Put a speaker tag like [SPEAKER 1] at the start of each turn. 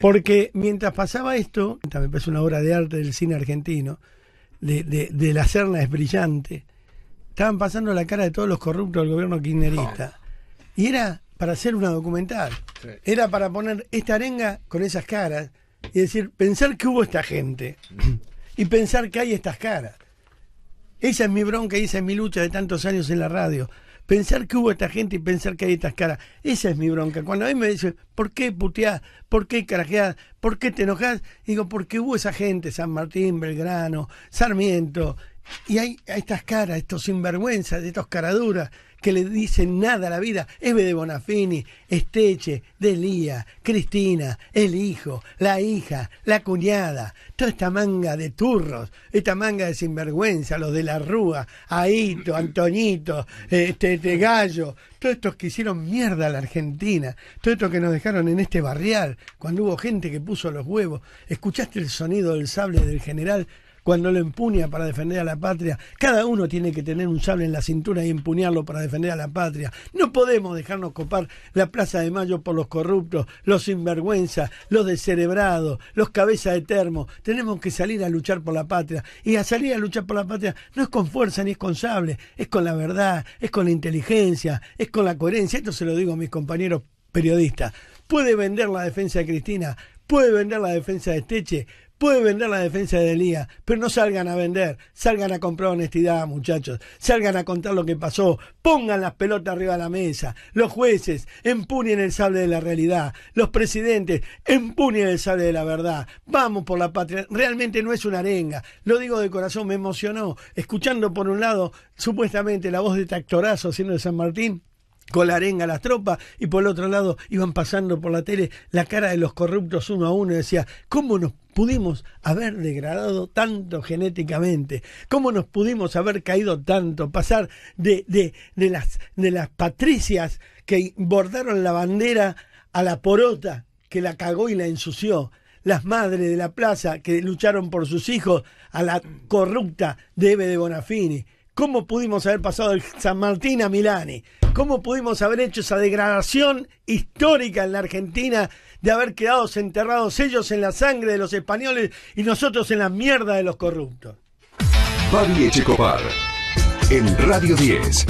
[SPEAKER 1] Porque mientras pasaba esto, me parece una obra de arte del cine argentino, de, de, la Serna es brillante, estaban pasando la cara de todos los corruptos del gobierno kirchnerista. Y era para hacer una documental. Era para poner esta arenga con esas caras y decir, pensar que hubo esta gente y pensar que hay estas caras. Esa es mi bronca y esa es mi lucha de tantos años en la radio pensar que hubo esta gente y pensar que hay estas caras. Esa es mi bronca. Cuando a mí me dicen, ¿por qué puteás? ¿Por qué carajeás? ¿Por qué te enojás? Digo, porque hubo esa gente, San Martín, Belgrano, Sarmiento, y hay, estas caras, estos sinvergüenzas, estos caraduras que le dicen nada a la vida. Eve de Bonafini, Esteche, Delía, Cristina, el hijo, la hija, la cuñada, toda esta manga de turros, esta manga de sinvergüenza, los de la Rúa, Aito, Antoñito, este, este Gallo, todos estos que hicieron mierda a la Argentina, todos estos que nos dejaron en este barrial, cuando hubo gente que puso los huevos. ¿Escuchaste el sonido del sable del general? Cuando lo empuña para defender a la patria. Cada uno tiene que tener un sable en la cintura y empuñarlo para defender a la patria. No podemos dejarnos copar la Plaza de Mayo por los corruptos, los sinvergüenzas, los descerebrados, los cabezas de termo. Tenemos que salir a luchar por la patria. Y a salir a luchar por la patria no es con fuerza ni es con sable, es con la verdad, es con la inteligencia, es con la coherencia. Esto se lo digo a mis compañeros periodistas. Puede vender la defensa de Cristina, puede vender la defensa de Esteche, Puede vender la defensa de Elías, pero no salgan a vender, salgan a comprar honestidad, muchachos, salgan a contar lo que pasó, pongan las pelotas arriba de la mesa, los jueces empuñen el sable de la realidad, los presidentes empuñen el sable de la verdad, vamos por la patria, realmente no es una arenga, lo digo de corazón, me emocionó, escuchando por un lado supuestamente la voz de Tactorazo siendo de San Martín, con la arenga a las tropas y por el otro lado iban pasando por la tele la cara de los corruptos uno a uno y decía, ¿cómo nos pudimos haber degradado tanto genéticamente? ¿Cómo nos pudimos haber caído tanto? Pasar de, de, de, las, de las patricias que bordaron la bandera a la porota que la cagó y la ensució, las madres de la plaza que lucharon por sus hijos, a la corrupta Debe de Bonafini. ¿Cómo pudimos haber pasado de San Martín a Milani? ¿Cómo pudimos haber hecho esa degradación histórica en la Argentina de haber quedado enterrados ellos en la sangre de los españoles y nosotros en la mierda de los corruptos?
[SPEAKER 2] Fabi Echecopar, en Radio 10.